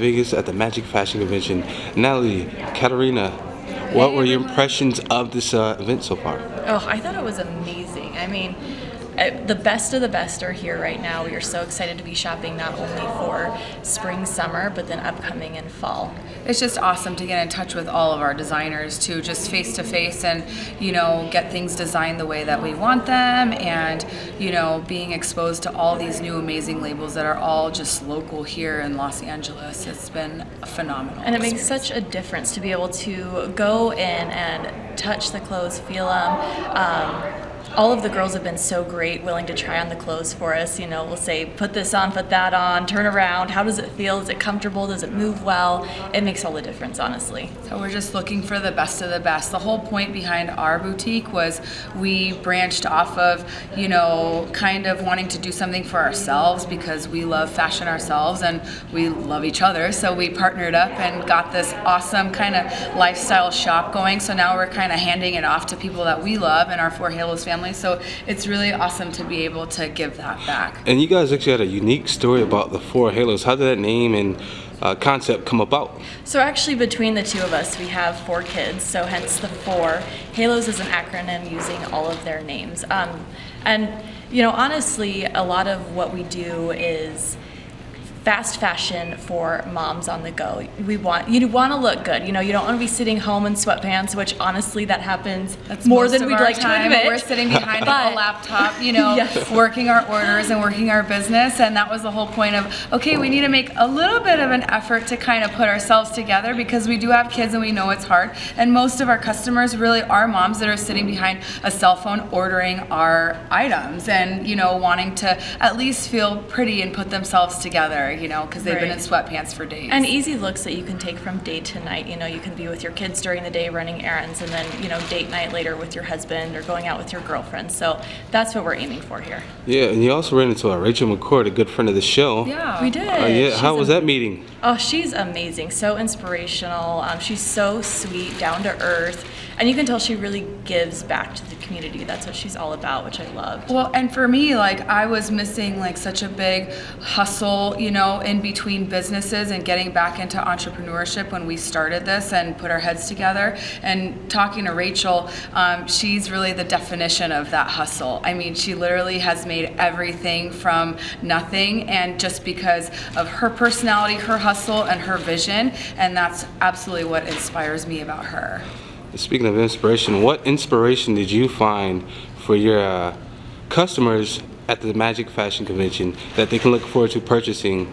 Vegas at the Magic Fashion Convention. Natalie, Katarina, what were your impressions of this uh, event so far? Oh, I thought it was amazing. I mean, the best of the best are here right now. We are so excited to be shopping not only for spring, summer, but then upcoming in fall. It's just awesome to get in touch with all of our designers too, just face to face and, you know, get things designed the way that we want them and, you know, being exposed to all these new amazing labels that are all just local here in Los Angeles. It's been a phenomenal. And it makes such a difference to be able to go in and touch the clothes, feel them. Um, all of the girls have been so great, willing to try on the clothes for us. You know, we'll say, put this on, put that on, turn around. How does it feel? Is it comfortable? Does it move well? It makes all the difference, honestly. So we're just looking for the best of the best. The whole point behind our boutique was we branched off of, you know, kind of wanting to do something for ourselves because we love fashion ourselves and we love each other. So we partnered up and got this awesome kind of lifestyle shop going. So now we're kind of handing it off to people that we love and our Four Halos family. So it's really awesome to be able to give that back. And you guys actually had a unique story about the Four Halos. How did that name and uh, concept come about? So actually, between the two of us, we have four kids, so hence the four. Halos is an acronym using all of their names. Um, and you know, honestly, a lot of what we do is fast fashion for moms on the go. We want you want to look good. You know, you don't want to be sitting home in sweatpants, which honestly that happens That's more than we'd like time. to admit. We're sitting behind But- a laptop, you know, Yes. working our orders and working our business. And that was the whole point of, okay, we need to make a little bit of an effort to kind of put ourselves together because we do have kids and we know it's hard. And most of our customers really are moms that are sitting behind a cell phone ordering our items and, you know, wanting to at least feel pretty and put themselves together, you know, because they've been in sweatpants for days. And easy looks that you can take from day to night. You know, you can be with your kids during the day running errands, and then you know date night later with your husband or going out with your girlfriend. So that's what we're aiming for here. Yeah, and you also ran into uh, Rachel McCord, a good friend of the show. yeah. We did. Uh, yeah, how was am- that meeting? Oh, she's amazing. So inspirational. Um, she's so sweet, down to earth, and you can tell she really gives back to the community. That's what she's all about, which I loved. Well, and for me, like I was missing like such a big hustle, you know, in between businesses and getting back into entrepreneurship when we started this and put our heads together. And talking to Rachel, um, she's really the definition of that hustle. I mean, she literally has made everything from nothing, and just because of her personality, her hustle, and her vision, and that's absolutely what inspires me about her. Speaking of inspiration, what inspiration did you find for your uh, customers at the Magic Fashion Convention that they can look forward to purchasing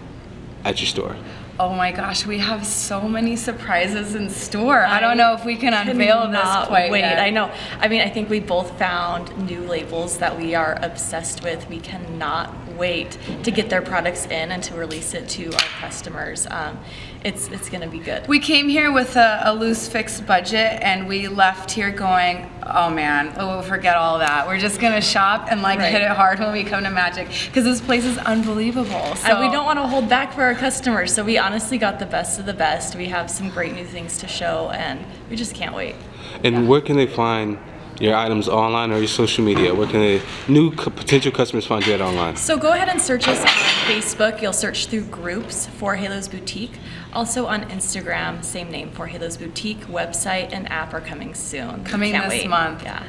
at your store? Oh my gosh, we have so many surprises in store. I don't know if we can unveil this quite wait. yet. I know. I mean, I think we both found new labels that we are obsessed with. We cannot wait to get their products in and to release it to our customers. Um, it's it's going to be good. We came here with a, a loose fixed budget and we left here going, oh man, oh, we'll forget all that. We're just gonna shop and like Right. hit it hard when we come to Magic because this place is unbelievable. So And we don't want to hold back for our customers, so we honestly got the best of the best. We have some great new things to show, and we just can't wait. And where can they find your items online or your social media? Where can they, new potential customers find you at online? So go ahead and search us on Facebook. You'll search through groups Four Halos Boutique. Also on Instagram, same name Four Halos Boutique. Website and app are coming soon. Coming Can't this wait. month. Yeah.